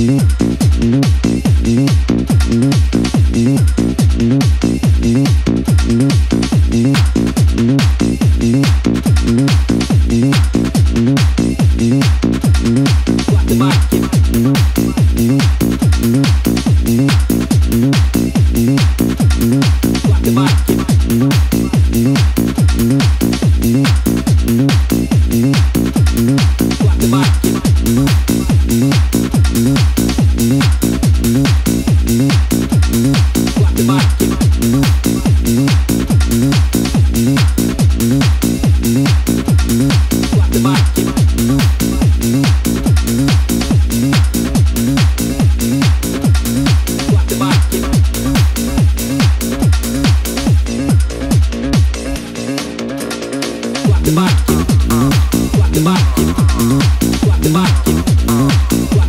Goodbye.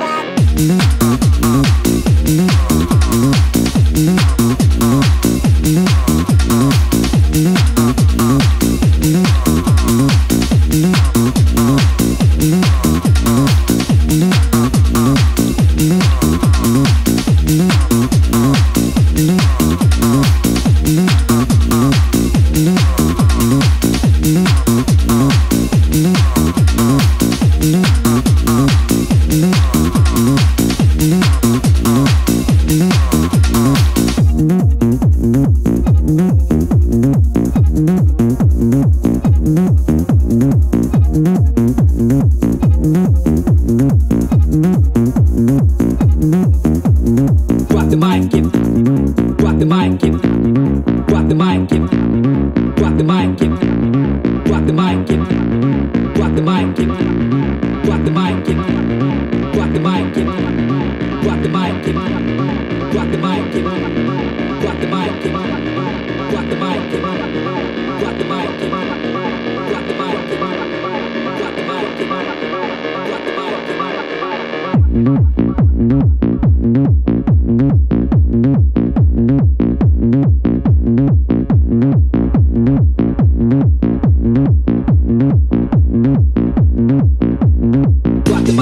Bye.